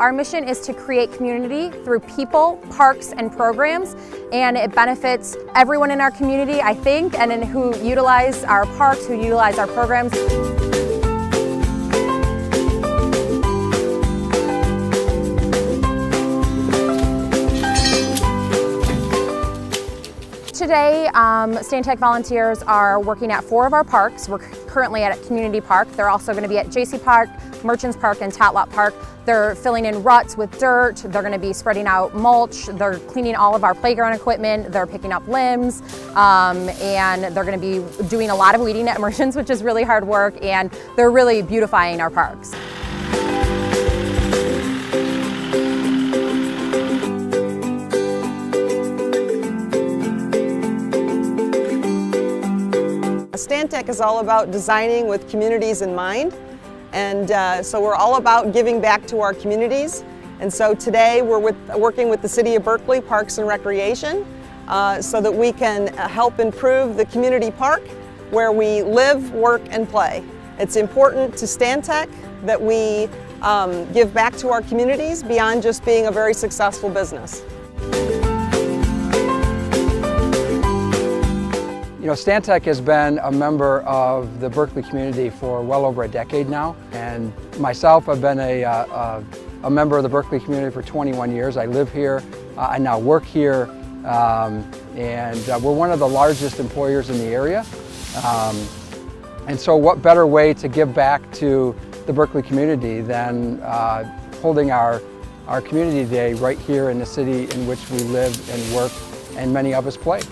Our mission is to create community through people, parks, and programs, and it benefits everyone in our community, I think, and who utilize our parks, who utilize our programs. Today, um, Stantec volunteers are working at four of our parks. We're currently at Community Park. They're also going to be at Jaycee Park, Merchants Park, and Tot Lot Park. They're filling in ruts with dirt. They're going to be spreading out mulch. They're cleaning all of our playground equipment. They're picking up limbs. Um, and they're going to be doing a lot of weeding at Merchants, which is really hard work. And they're really beautifying our parks. Stantec is all about designing with communities in mind. And uh, so we're all about giving back to our communities. And so today we're with, working with the City of Berkley Parks and Recreation uh, so that we can help improve the community park where we live, work, and play. It's important to Stantec that we um, give back to our communities beyond just being a very successful business. You know, Stantec has been a member of the Berkley community for well over a decade now, and myself, I've been a, uh, a, a member of the Berkley community for 21 years. I live here, uh, I now work here, um, and uh, we're one of the largest employers in the area. Um, and so what better way to give back to the Berkley community than uh, holding our, our community day right here in the city in which we live and work and many of us play.